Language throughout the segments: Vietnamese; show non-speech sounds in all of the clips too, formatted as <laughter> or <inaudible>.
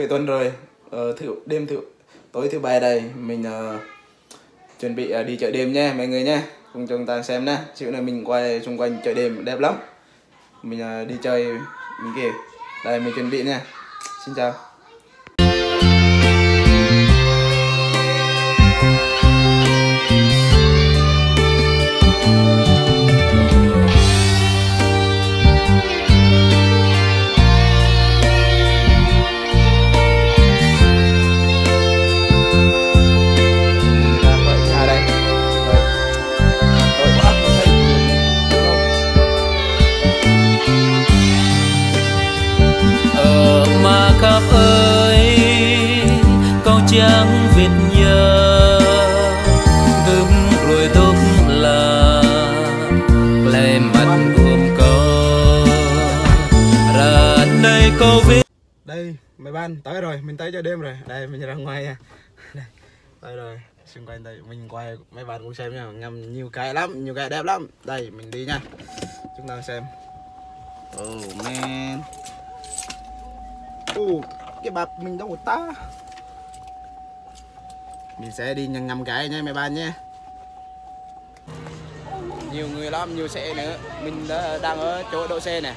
cuối tuần rồi. Ờ, thứ đêm thứ tối thứ ba đây mình uh, chuẩn bị uh, đi chợ đêm nha mọi người nha cùng chúng ta xem nha chịu này mình quay xung quanh chợ đêm đẹp lắm. Mình uh, đi chơi mình kìa. Đây mình chuẩn bị nha xin chào. Chẳng trắng việt nhớ gấm rồi tốt là lệ mặt gồm có ra đây câu viết đây mấy bạn tới rồi mình tới cho đêm rồi. Đây mình ra ngoài nha. Đây tới rồi. Xung quanh đây mình quay mấy bạn cũng xem nha. Ngầm nhiều cái lắm nhiều cái đẹp lắm. Đây mình đi nha. Chúng ta xem. Oh man. Uh, cái bạc mình đâu có ta? Mình sẽ đi nhầm ngầm cái nha mấy bạn nha nhiều người lắm nhiều xe nữa. Mình đã, đang ở chỗ đỗ xe này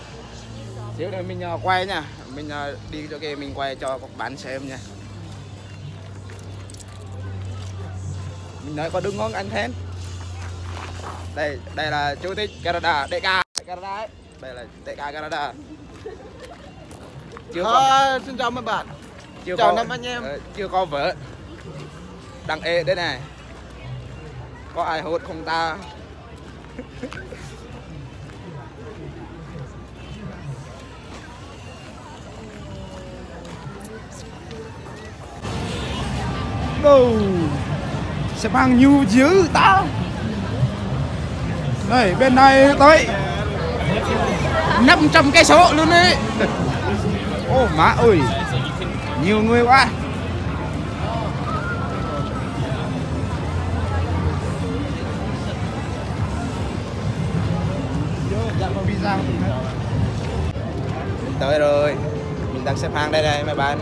xíu nữa mình ờ, quay nha. Mình ờ, đi chỗ kia mình quay cho các bạn xem nha. Mình nói có đứng ngon anh thêm đây đây là chủ tịch Canada ca Canada ấy. Đây là ca Canada. Chưa có À, xin chào mấy bạn. chưa chào có năm anh em. ờ, chưa có vợ đăng ê đấy này. Có ai hốt không ta? Đâu? Sẽ mang nhu dữ ta? Đây bên này tới. 500 cây số luôn đấy Ô, má ơi. Nhiều người quá. Mình tới rồi. Mình đang xếp hàng đây đây mấy bạn.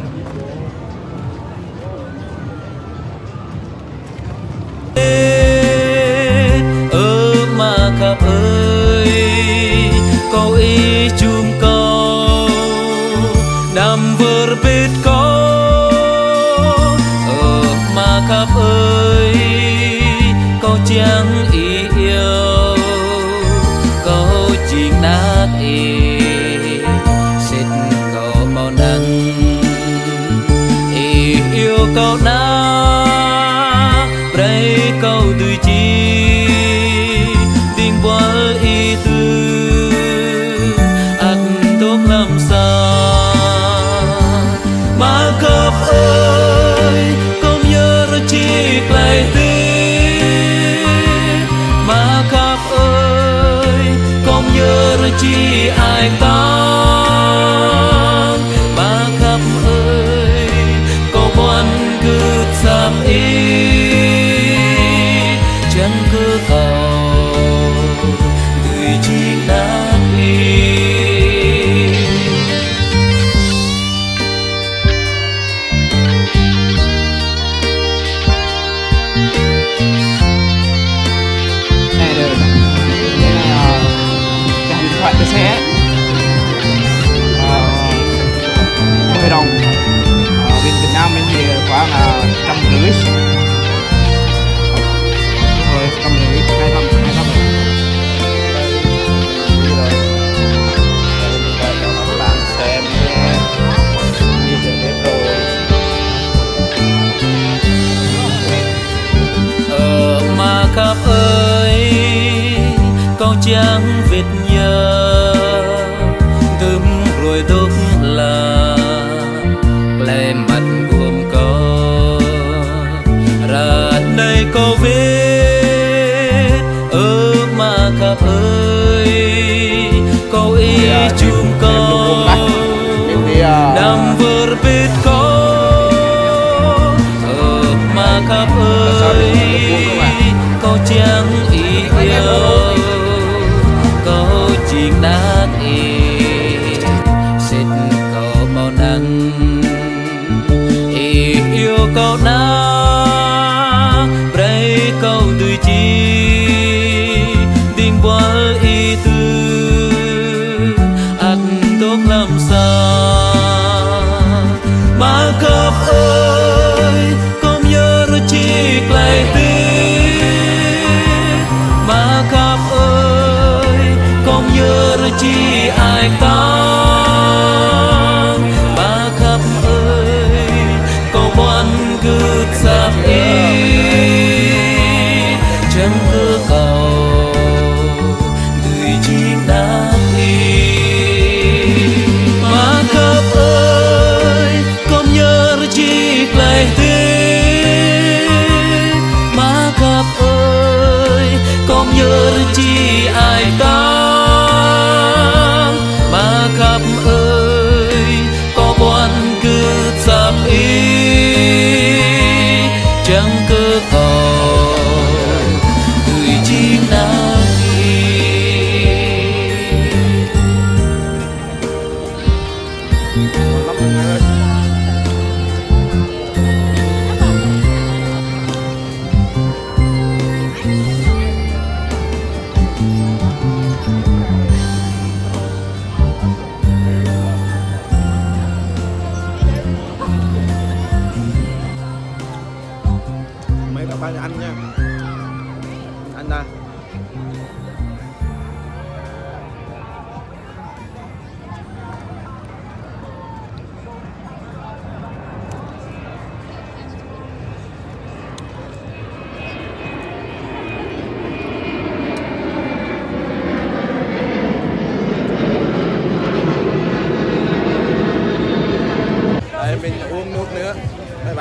Ơ mà khắp ơi câu ý chung câu đam vơ biết có. Ở mà khắp ơi câu chẳng chuyện y ý. Xịt câu bao nắng y yêu câu na Pray câu từ chi. Chi ai tăng khắp ơi Mình thì à, Nam berbit mà khắp ơi Công nhớ chi ai ta?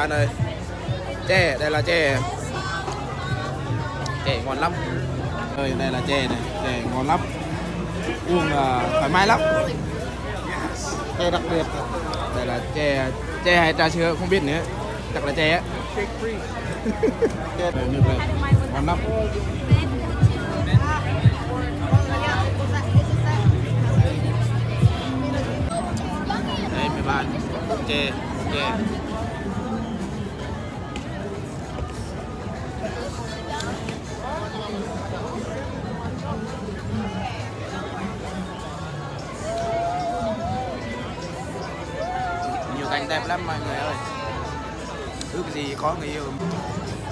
Bạn ơi. Chè đây là chè. Chè ngon lắm. Ơi đây là chè này chè ngon lắm. Uống uh, thoải mái lắm. Chè đặc biệt. Đây là chè chè hay trà sữa không biết nữa. Chắc là chè á. <laughs> Chè này ngon lắm. Đây mấy bạn. Chè chè. Cảnh đẹp lắm mọi người ơi. Ước gì có người yêu.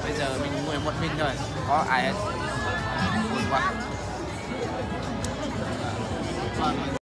Bây giờ mình ngồi một mình thôi. Có ai? À, Hết buồn quá